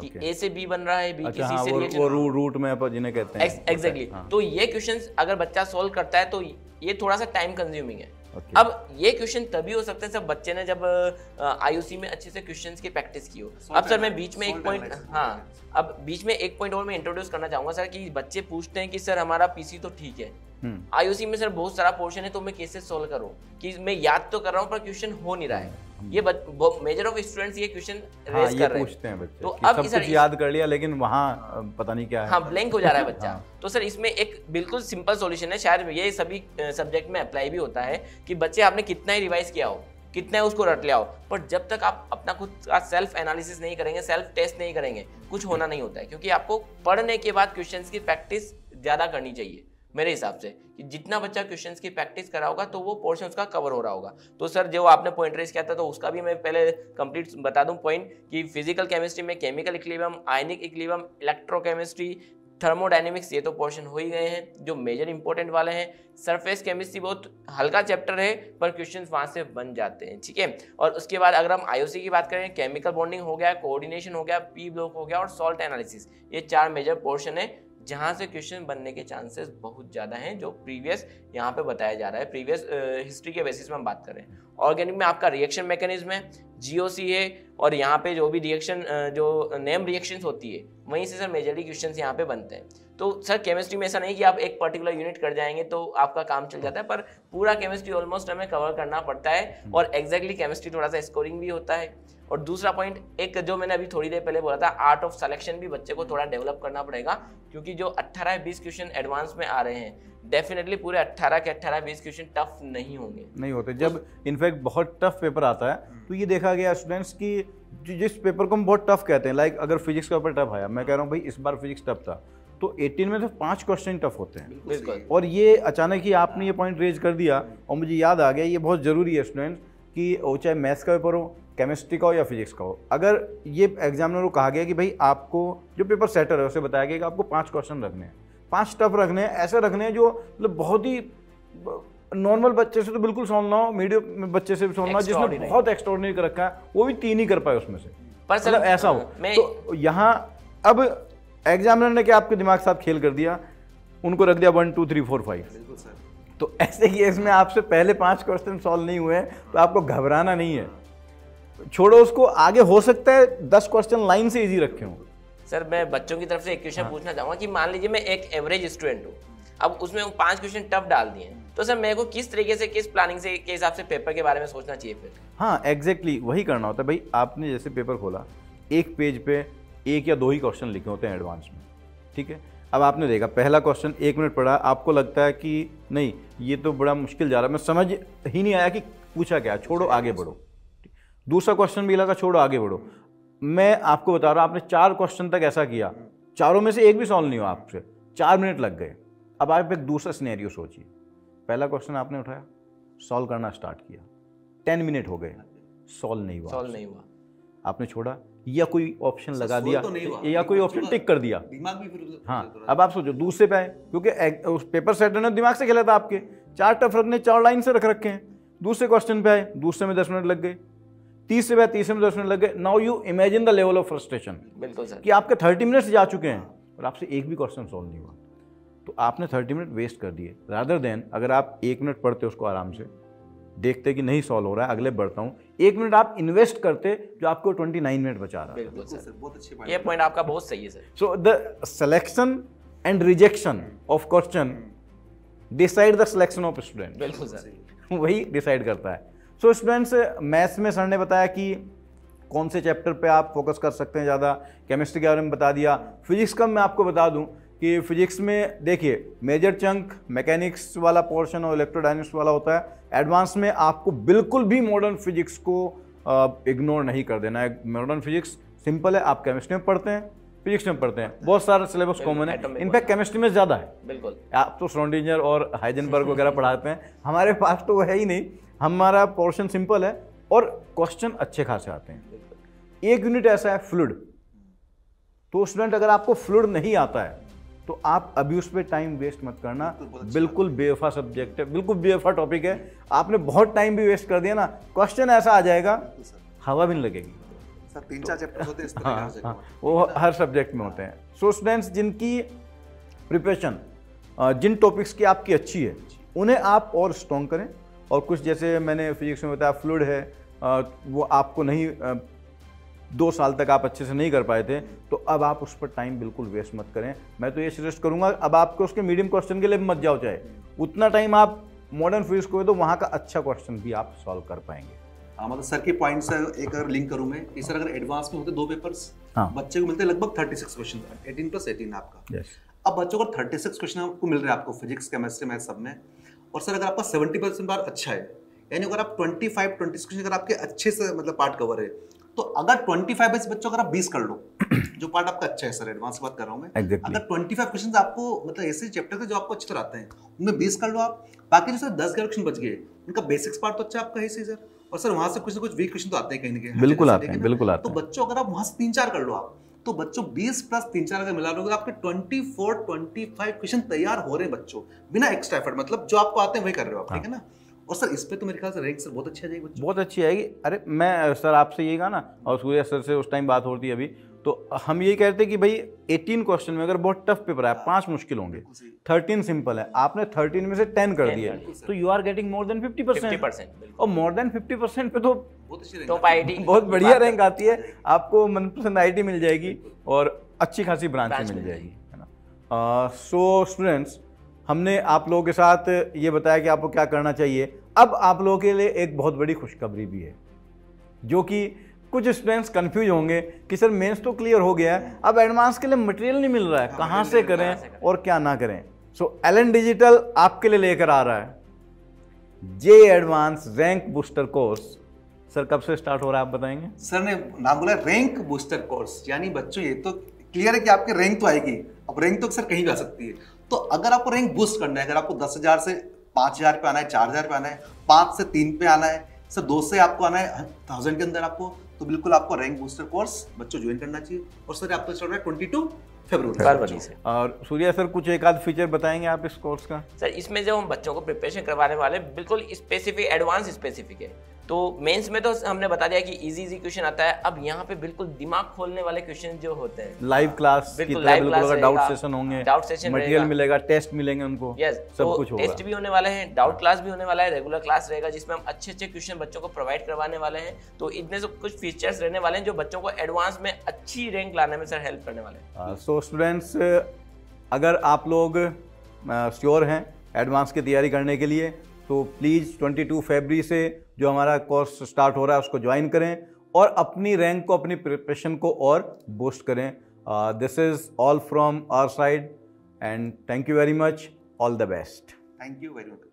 कि Okay. ए से बी बन रहा है बी अच्छा किसी हाँ से वो वो। रू, रूट में अपन जिन्हें कहते हैं। एग्जैक्टली हाँ, तो ये क्वेश्चंस अगर बच्चा सॉल्व करता है तो ये थोड़ा सा टाइम कंज्यूमिंग है। Okay. अब ये क्वेश्चन तभी हो सकता है सर बच्चे ने जब आईयूसी में अच्छे से क्वेश्चन की प्रैक्टिस की हो। अब सर मैं बीच में एक पॉइंट हाँ अब बीच में एक पॉइंट और मैं इंट्रोड्यूस करना चाहूँगा सर कि बच्चे पूछते हैं कि सर हमारा पीसी तो ठीक है। आईओसी आईयूसी में सर बहुत सारा पोर्शन है तो मैं कैसे सोल्व करूँ? कि मैं याद तो कर रहा हूँ पर क्वेश्चन हो नहीं रहा है। ये मेजर ऑफ़ स्टूडेंट्स ये क्वेश्चन हाँ ये कर रहे हैं। पूछते हैं बच्चे तो अब सब कुछ याद कर लिया लेकिन वहाँ पता नहीं क्या है। हाँ ब्लैंक हो जा रहा है बच्चा। हाँ। तो सर इसमें एक बिल्कुल सिंपल सॉल्यूशन है शायद ये सभी सब्जेक्ट में अप्लाई भी होता है कि बच्चे आपने कितना ही रिवाइज किया हो कितना ही उसको रट लिया हो पर जब तक आप अपना खुद का सेल्फ एनालिसिस नहीं करेंगे सेल्फ टेस्ट नहीं करेंगे कुछ होना नहीं होता है क्योंकि आपको पढ़ने के बाद क्वेश्चंस की प्रैक्टिस ज़्यादा करनी चाहिए। मेरे हिसाब से, कि जितना बच्चा क्वेश्चंस की प्रैक्टिस करा होगा तो वो पोर्शन उसका कवर हो रहा होगा। तो सर जो आपने पॉइंट रेस किया था तो उसका भी मैं पहले कंप्लीट बता दूँ पॉइंट कि फ़िज़िकल केमिस्ट्री में chemical equilibrium ionic equilibrium electrochemistry thermodynamics ये तो पोर्शन हो ही गए हैं, जो मेजर इंपॉर्टेंट वाले हैं। सरफेस केमिस्ट्री बहुत हल्का चैप्टर है, पर क्वेश्चन वहाँ से बन जाते हैं, ठीक है? और उसके बाद अगर हम आईओसी की बात करें केमिकल बॉन्डिंग हो गया कोऑर्डिनेशन हो गया पी ब्लॉक हो गया और सॉल्ट एनालिसिस ये चार मेजर पोर्शन है। जहाँ से क्वेश्चन बनने के चांसेस बहुत ज़्यादा हैं जो प्रीवियस यहाँ पे बताया जा रहा है। प्रीवियस हिस्ट्री के बेसिस में हम बात करें ऑर्गेनिक में आपका रिएक्शन मैकेनिज्म है जीओसी है और यहाँ पे जो भी रिएक्शन जो नेम रिएक्शंस होती है वहीं से सर मेजरली क्वेश्चन यहाँ पे बनते हैं। तो सर केमिस्ट्री में ऐसा नहीं कि आप एक पर्टिकुलर यूनिट कर जाएँगे तो आपका काम चल जाता है पर पूरा केमिस्ट्री ऑलमोस्ट हमें कवर करना पड़ता है और एग्जैक्टली exactly केमिस्ट्री थोड़ा सा स्कोरिंग भी होता है। और दूसरा पॉइंट एक जो मैंने अभी थोड़ी देर पहले बोला था आर्ट ऑफ़ सिलेक्शन भी बच्चे को थोड़ा डेवलप करना पड़ेगा क्योंकि जो 18 20 क्वेश्चन एडवांस में आ रहे हैं डेफिनेटली पूरे 18 के 18 20 क्वेश्चन टफ नहीं होंगे। नहीं होते। जब इनफैक्ट बहुत टफ पेपर आता है तो ये देखा गया स्टूडेंट्स की जिस पेपर को हम बहुत टफ कहते हैं लाइक अगर फिजिक्स का पेपर टफ आया मैं कह रहा हूँ भाई इस बार फिजिक्स टफ था तो 18 में तो पाँच क्वेश्चन टफ होते हैं। और ये अचानक ही आपने ये पॉइंट रेज कर दिया और मुझे याद आ गया ये बहुत ज़रूरी है स्टूडेंट कि वो चाहे मैथ्स का पेपर हो केमिस्ट्री का हो या फिजिक्स का हो। अगर ये एग्जामिनर को कहा गया कि भाई आपको जो पेपर सेटर है उसे बताया गया कि आपको पाँच क्वेश्चन रखने हैं। पाँच टफ रखने हैं ऐसे रखने हैं जो मतलब बहुत ही नॉर्मल बच्चे से तो बिल्कुल सॉल्व ना हो मीडियम बच्चे से भी सॉल्व ना हो जिसने बहुत एक्स्ट्रॉर्डनरी कर रखा है वो भी तीन ही कर पाए उसमें से। पर सर मतलब ऐसा हो। मैं तो यहाँ अब एग्जामिनर ने क्या आपके दिमाग के साथ खेल कर दिया? उनको रख दिया one two three four five बिल्कुल सर। तो ऐसे केस में आपसे पहले पाँच क्वेश्चन सॉल्व नहीं हुए हैं, तो आपको घबराना नहीं है। छोड़ो उसको आगे हो सकता है दस क्वेश्चन लाइन से इजी रखे हों सर मैं बच्चों की तरफ़ से एक क्वेश्चन पूछना चाहूँगा कि मान लीजिए मैं एक एवरेज स्टूडेंट हूँ। अब उसमें वो पाँच क्वेश्चन टफ डाल दिए तो सर मेरे को किस तरीके से किस प्लानिंग से के हिसाब से पेपर के बारे में सोचना चाहिए फिर? हाँ एग्जैक्टली exactly, वही करना होता है। भाई आपने जैसे पेपर खोला एक पेज पे एक या दो ही क्वेश्चन लिखे होते हैं एडवांस में ठीक है? अब आपने देखा पहला क्वेश्चन एक मिनट पढ़ा आपको लगता है कि नहीं ये तो बड़ा मुश्किल जा रहा है। मैं समझ ही नहीं आया कि पूछा क्या छोड़ो आगे बढ़ो। दूसरा क्वेश्चन भी लगा छोड़ो आगे बढ़ो। मैं आपको बता रहा हूँ आपने चार क्वेश्चन तक ऐसा किया। चारों में से एक भी सॉल्व नहीं हुआ आपसे। चार मिनट लग गए। अब आप एक दूसरा सिनेरियो सोचिए। पहला क्वेश्चन आपने उठाया सॉल्व करना स्टार्ट किया। टेन मिनट हो गए। सॉल्व नहीं हुआ सॉल्व नहीं हुआ। आपने छोड़ा या कोई ऑप्शन लगा दिया तो या कोई ऑप्शन टिक कर दिया। दिमाग भी फिर हाँ अब आप सोचो दूसरे पे आए क्योंकि उस पेपर सेट ने दिमाग से खेला था आपके। चार टफ रखने चार लाइन से रख रखे हैं। दूसरे क्वेश्चन पे आए दूसरे में दस मिनट लग गए। तीसरे पे आए तीसरे में दस मिनट लग गए। Now you imagine the level of frustration बिल्कुल सर। कि आपके थर्टी मिनट्स जा चुके हैं और आपसे एक भी क्वेश्चन सॉल्व नहीं हुआ। तो आपने थर्टी मिनट वेस्ट कर दिए। रादर देन अगर आप एक मिनट पढ़ते उसको आराम से देखते कि नहीं सॉल्व हो रहा है अगले बढ़ता हूँ। एक मिनट आप इन्वेस्ट करते जो आपको ट्वेंटी नाइन मिनट बचा रहा है। सर। बहुत अच्छी ये पॉइंट आपका बहुत सही है sir. So the selection and rejection of question decide the selection of student. बिल्कुल सर। वही डिसाइड करता है। सो स्टूडेंट्स मैथ्स में सर ने बताया कि कौन से चैप्टर पे आप फोकस कर सकते हैं ज़्यादा? केमिस्ट्री के बारे में बता दिया। फिजिक्स का मैं आपको बता दूँ कि फिजिक्स में देखिए मेजर चंक मैकेनिक्स वाला पोर्शन और इलेक्ट्रोडाइनिक्स वाला होता है। एडवांस में आपको बिल्कुल भी मॉडर्न फिजिक्स को इग्नोर नहीं कर देना है। मॉडर्न फिजिक्स सिंपल है आप केमिस्ट्री में पढ़ते हैं फिजिक्स में पढ़ते हैं। बहुत सारा सिलेबस कॉमन है। इनफैक्ट केमिस्ट्री में ज़्यादा है। बिल्कुल। आप तो स्ट्रॉन्डिंजर और हाइजनबर्ग वगैरह पढ़ाते हैं। हमारे पास तो है ही नहीं। हमारा पोर्शन सिंपल है और क्वेश्चन अच्छे खासे आते हैं। एक यूनिट ऐसा है फ्लूड तो स्टूडेंट अगर आपको फ्लूड नहीं आता है तो आप अभी उस पर टाइम वेस्ट मत करना। बिल्कुल बेवफा सब्जेक्ट है बिल्कुल बेवफा टॉपिक है। आपने बहुत टाइम भी वेस्ट कर दिया ना क्वेश्चन ऐसा आ जाएगा हवा भी नहीं लगेगी। सर तीन चार चैप्टर होते हैं हाँ, हाँ, वो हर सब्जेक्ट में होते हैं। सो स्टूडेंट्स जिनकी प्रिपरेशन जिन टॉपिक्स की आपकी अच्छी है उन्हें आप और स्ट्रॉन्ग करें। और कुछ जैसे मैंने फिजिक्स में बताया फ्लूड है वो आपको नहीं दो साल तक आप अच्छे से नहीं कर पाए थे तो अब आप उस पर टाइम बिल्कुल वेस्ट मत करें। मैं तो ये सजेस्ट करूँगा अब आपको उसके मीडियम क्वेश्चन के लिए मत जाओ चाहे। उतना टाइम आप मॉडर्न फिजिक्स को तो वहाँ का अच्छा क्वेश्चन भी आप सॉल्व कर पाएँगे। हाँ मतलब सर के पॉइंट से एक अगर लिंक करूँ मैं कि सर अगर एडवांस में होते दो पेपर्स हाँ। बच्चे को मिलते लगभग 36 क्वेश्चन 18 प्लस 18 आपका। यस अब बच्चों को 36 क्वेश्चन आपको मिल रहे हैं आपको फिजिक्स केमिस्ट्री मैथ सब में। और सर अगर आपका 70 परसेंट बार अच्छा है यानी अगर आप 25 20 क्वेश्चन अगर आपके अच्छे से मतलब पार्ट कवर है तो अगर 25 बेस बच्चों अगर आप 20 कर लो [CLEARS THROAT] जो पार्ट आपका अच्छा है सर एडवांस की बात कर रहा हूँ मैं Exactly. अगर 25 क्वेश्चन आपको मतलब ऐसे चैप्टर थे जो आपको अच्छे तरह आते हैं उनमें 20 कर लो आप बाकी जो सर 10 क्वेश्चन बच गए उनका बेसिक्स पार्ट तो अच्छा आपका है सही सर और सर वहाँ से कुछ ना कुछ वीक क्वेश्चन तो आते हैं कहीं ना कहीं बिल्कुल आते हैं? बिल्कुल आते हैं तो बच्चों अगर आप वहाँ से तीन चार कर लो आप तो बच्चों 20 प्लस तीन चार अगर मिला लोगे ट्वेंटी आपके 24 25 क्वेश्चन तैयार हो रहे हैं बच्चों बिना एक्स्ट्रा एफर्ट मतलब जो आपको आते हैं वही कर रहे हो आप ठीक है ना? और सर इस पे तो मेरे ख्याल से रैंक सर बहुत अच्छी आ जाएगी बच्चों। बहुत अच्छी आएगी। अरे मैं सर आपसे यही कहा ना और सूर्य सर से उस टाइम बात होती है अभी तो हम यही कहते हैं कि भाई 18 क्वेश्चन में अगर बहुत टफ पेपर है पाँच मुश्किल होंगे। 13 सिंपल है। आपने 13 में से 10 कर दिए तो you are getting more than 50 fifty percent और मोर देन 50 परसेंट पे तो बहुत टॉप रैंक आई बहुत बढ़िया रैंक आती है। आपको मनपसंद आई मिल जाएगी और अच्छी खासी ब्रांच मिल मिल जाएगी है ना? सो स्टूडेंट्स हमने आप लोगों के साथ ये बताया कि आपको क्या करना चाहिए। अब आप लोगों के लिए एक बहुत बड़ी खुशखबरी भी है जो कि कुछ स्टूडेंट्स कंफ्यूज होंगे कि सर मेंस तो क्लियर हो गया है अब एडवांस के लिए मटेरियल नहीं मिल रहा है कहाँ से करें और क्या ना करें? सो एल डिजिटल आपके लिए लेकर आ रहा है। JEE advance rank booster course sir कब से स्टार्ट हो रहा है आप बताएँगे? सर ने नाम बोला रैंक बूस्टर कोर्स यानी बच्चों ये तो क्लियर है कि आपकी रैंक तो आएगी। अब रैंक तो सर कहीं जा सकती है। तो अगर आपको रैंक बूस्ट करना है अगर आपको दस हज़ार से पाँच हज़ार पे आना है चार हज़ार पे आना है पाँच से तीन पे आना है सर दो से आपको आना है थाउज़ेंड के अंदर आपको तो बिल्कुल आपको रैंक बूस्टर कोर्स बच्चों ज्वाइन करना चाहिए। और सर आपको स्टार्ट है ट्वेंटी टू फरवरी से और सूर्या सर कुछ एक आध फीचर बताएँगे आप इस कोर्स का? सर इसमें जो हम बच्चों को प्रिपरेशन करवाने वाले बिल्कुल स्पेसिफिक एडवांस स्पेसिफिक है। तो मेंस में तो हमने बता दिया कि इजी इजी क्वेश्चन आता है। अब यहाँ पे बिल्कुल दिमाग खोलने वाले क्वेश्चन जो होते हैं। लाइव क्लास बिल्कुल लाइव क्लास डाउट सेशन होंगे डाउट सेशन मटेरियल मिलेगा टेस्ट मिलेंगे उनको यस सब तो कुछ होगा। टेस्ट भी होने वाले हैं डाउट क्लास भी होने वाला है रेगुलर क्लास रहेगा जिसमें हम अच्छे अच्छे क्वेश्चन बच्चों को प्रोवाइड करवाने वाले हैं। तो इतने सब कुछ फीचर्स रहने वाले हैं जो बच्चों को एडवांस में अच्छी रैंक लाने में सर हेल्प करने वाले हैं। सो स्टूडेंट्स अगर आप लोग श्योर हैं एडवांस की तैयारी करने के लिए तो प्लीज़ 22 फरवरी से जो हमारा कोर्स स्टार्ट हो रहा है, उसको ज्वाइन करें और अपनी रैंक को, अपनी प्रिपरेशन को और बूस्ट करें। This is all from our side and thank you very much all the best thank you very much